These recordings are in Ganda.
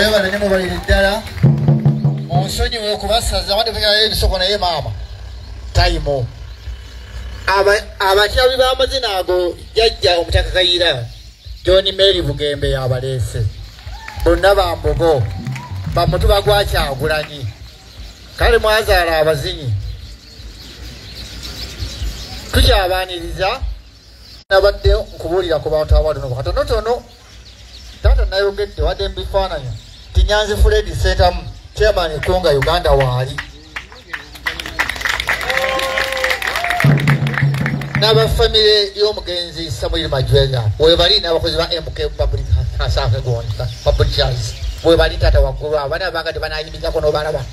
mwebale ne mubalire ddala munsonyiwe okubasaza waddefunyayo ebisoko naye maama tayimu abakyabi b'amazina ago jajja omutaka kayira john mary bugembe yabaleese bonna bambogo bamutuba gwakyagulanyi kale mwazaala abazinyi. Tukyabaaniriza nabadde nkubuulira ku bantu abatono. Katonotono taata nayogedde wadde mubifaananyi tinyanzi fredi sentamu chairman konga uganda waali. N'abafamire y'omugenzi samuel majwega webali n'abakozi ba mk publishers webali taata waggulu abo bana banga tebanayimizako nobalaba.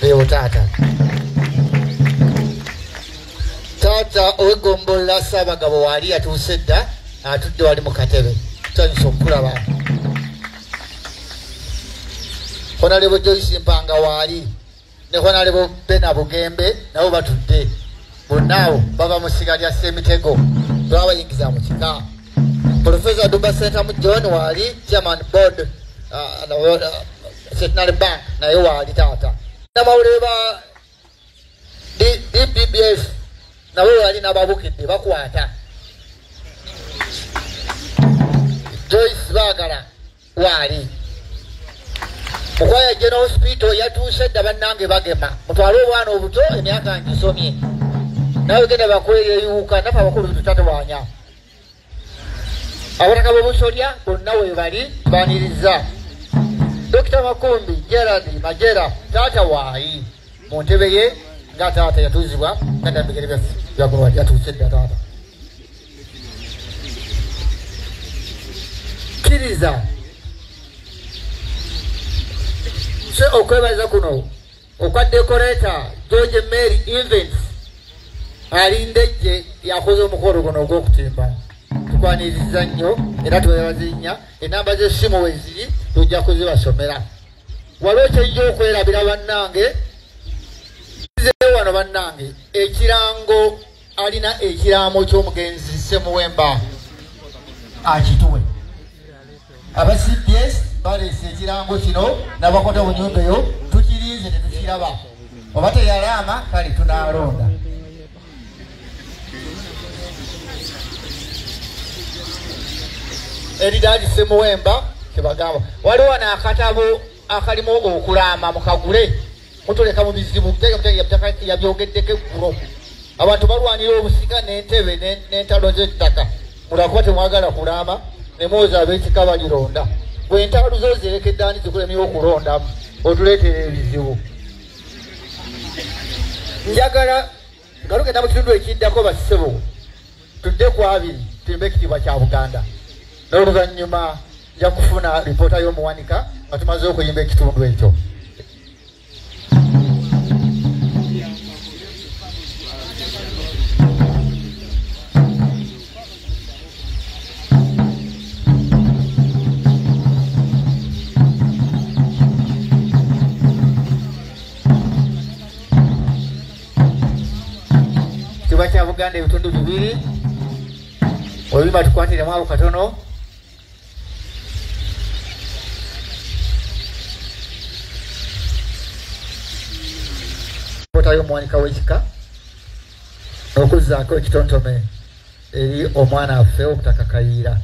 Beewo taata. Taata owegombola saabagabo waali yatuuse dda atudde wali mu katebe. Tusanyusa okulaba honalebo joyce mpanga waali ne honalebo bena bugembe nabo batudde. Bonnaawo bava mu siga lya semitego twabayingiza mu kika. Profesa duba sentamu john waali chairman board centenary bank naye waali taata. Namawulire ba dbbs nabo waali nababukidde bakwata. Joyce baagala waali mukwaya general hospital yatuuse dda bannange bagema mutwale obwana obuto emyaka ngisomye nawe genda bakweyeyuuka nafe abakulu tutatewanya abataka b'obusolya bonna webali baniriza dokita makumbi gerard majera taata waayi mu ntebe ye nga taata yatuuzibwa gandabigere byaffe byagulwa yatuuse dda taata kkiriza se okwebaliza kuno. Okwa dekoreta george mary invents alindejje yakoze omukolo guno ogwokutimba. Tukwaniriza nnyo era twebazinya enamba zesimu weziri tujja kuzibasomera. Wali okyejja okwerabira bannange? Wano bannange ekirango alina ekiramo ky'omugenzi semuwemba akituwe. Aba cps baleese ekirango kino nabakota bunyumba eyo tukirinze tetukiraba oba teyalama kale tunalonda eridadi semuwemba tebagamba waliwo wano akatabo akalimu okulama mukagule mutuleka mu bizibu yabyogeddeko eggulo. Abantu balwanira obusika n'entebe n'entalo z'ettaka. Mulakuba temwagala kulama nemwoza ab'ekika balironda bwentalu zo zirekeddaani zikulemye okulondamu otuleetera ebizibu. Njagala nga lugenda mu kitundu ekiddako basebo tudde ku abiri timba ekitiibwa kya buganda. N'oluvannyuma nja kufuna lipoota y'omuwanika nga tumaze okuyimba ekitundu ekyo kya buganda ebitundu bibiri. Oluyimba tukwatiremu abo katono. Potayo omuwanika w'ekika. N'okuzzaako ekitontome eri omwana affe omutaka kayiira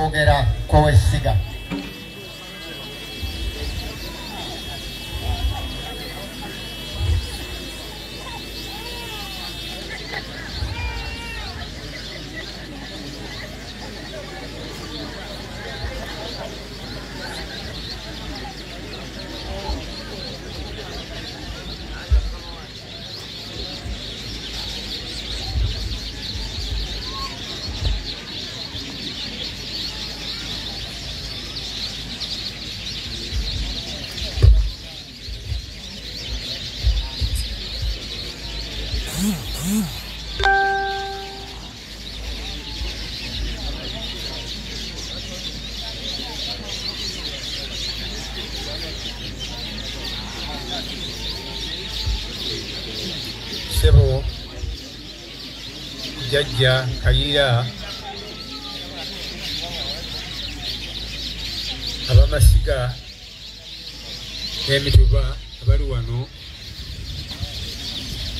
Gogera Koeshiga. Jjajja kayira. Abamasiga n'emituba abali wano.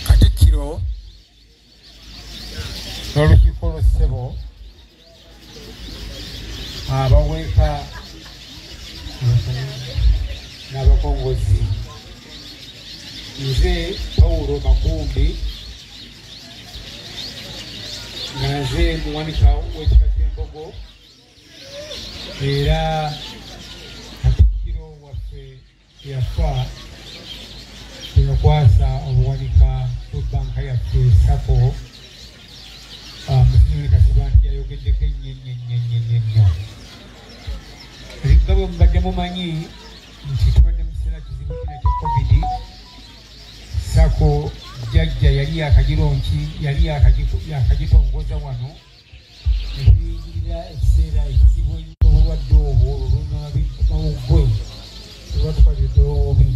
Katikkiro n'olukiiko lw'essebo abaweeka n'abakongozi. Nze pawulo makumbi nga nze muwanika w'ekika ky'embogo era katikkiro waffe yafa teyakwasa obuwanika bwebbanka yaffe sako musinoni kasiba nti yayogeddeko ennyo nga bwe mubadde mumanyi nti tubadde mu kiseera kizibu kino kya covid sako jjajja yali yakagironki yali yakagitongoza wano ekiyingirira ekiseera ekizibu obulwadde obwo olunamawuggwe olwatukalidde obubi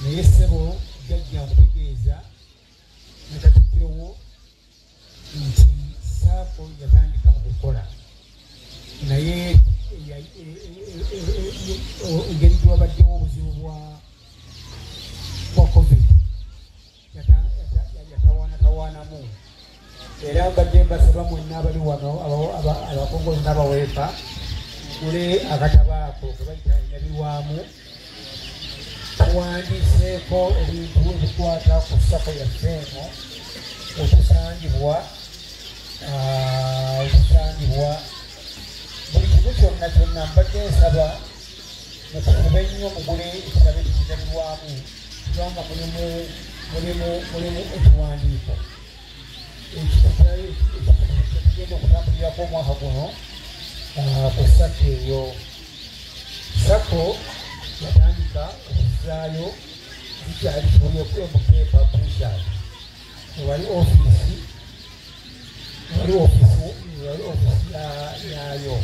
naye ssebo jjajja nkutegeeza nekatikirowo nti saako yatandika okukola naye engeri gyewabaddewo obuzibu mbasaba mwenna abali wano abakongozi n'abaweepa mugule akatabaako kebayita endabirwamu tuwandiseeko ebintu ebikwata ku sako yaffe eno otusangibwa otusangibwa buli kimu kyonna kyonna mbadde nsaba mukube nnyo mugule ekitabo ekikirabirwamu kubanga mulimu mulimu mulimu ekiwandiiko ekigenda okutambulirako omwaka guno ku sako eyo sako yatandika okuzaayo zikyali kibuyemukepa pushas ewali ofiisi ewali ofiisi ewali ofiisi yayo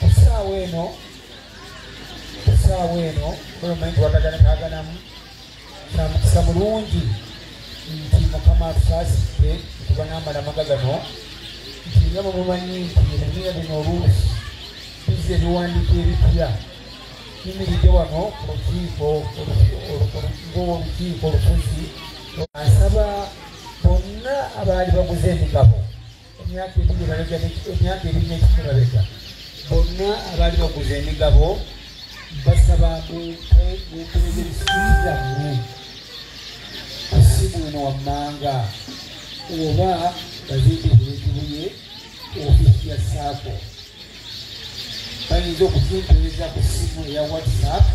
kusaawa eno kusaawa eno gavumenti wataganakaganamu kyamukisa mulungi nti mukama atusaasidde tuba n'amalamaga gano nti nga mwemumanyi nti ebimira bino oluusi bizza ebiwandiiko ebipya yimiridde wano ku lukiiko ngaolukiiko olufuzi asaba bonna abaali baguze emigabo emyaka emyaka ebiri n'ekikulabeka bonna abaali baguze emigabo basaba mwetereza ebisiizammwe eno wammanga oba bazindikula ekibuye ofiisi ya saako bayinza okuzimpereza ku ssimu eya whatsapp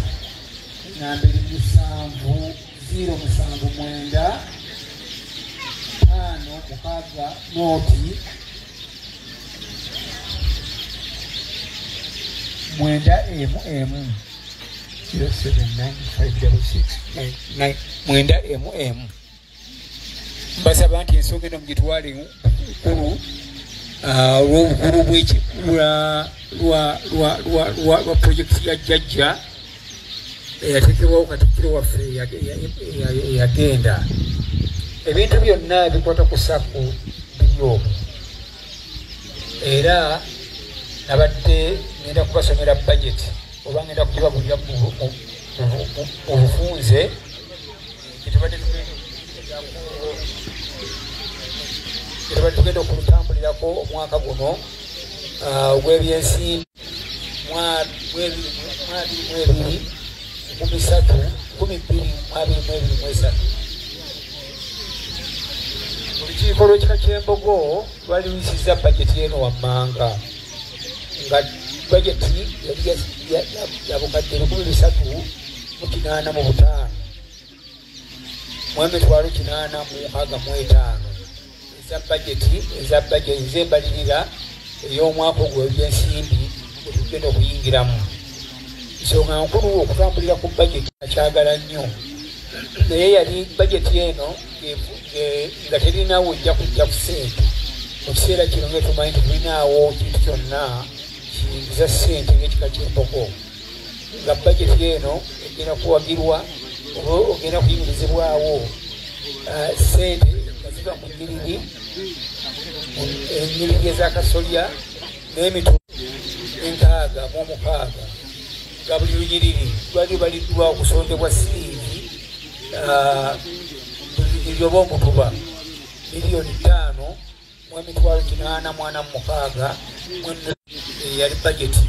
namba eri musanvu ziro musanvu mwenda tano mukaaga nooti mwenda emu emu mwenda emu emu mbasaba nti ensonga eno mugitwale nkulu olw'obukulu lwa projekiti ya jjajja eyateekebwawo katikkiro waffe eyagenda ebintu byonna ebikwata ku sako biri omu era nabadde ngenda kubasomera budget oba ngenda kugibabulira mu bufunze etubadde tugenda okulutambulirako omwaka guno ogw'ebyensimbi mwabiri mwebiri nkumi satu nkumi bbiri mwabiri mwebiri mwesatu olukiiko lw'ekika ky'embogo lwali luyisiza bajeti eno wammanga nga bajeti yali yabukadde ebikumi bisatu mu kinaana mu butaano mu emitwalo kinaana mu mukaaga mu etaano eza bajeti eza bajeti ezembalirira ey'omwaka ogwo ebyensimbi wetugenda okuyingiramu. Nsonga nkulu okutambulira ku bajeti akyagala nnyo. Naye yali bajeti eno nga terinawo ojja kujja ku sente mu kiseera kino nga tumanyi tetulinaawo kintu kyonna kiyingiza sente ng'ekika ky'empoko. Nga bajeti eno egenda kuwagirwa ogenda kuyimirizibwawo ah, sente nga ziva mu nyiriri enyiriri ezakasolya n'emitu enkaaga mu omukaaga nga buli lunyiriri. Lwali baliddwa okusondebwa siriizi ah, buli lunyiriri oba omutuba miliyoni ttaano mu emitwalo kinaana mwana mu mukaaga yali bageti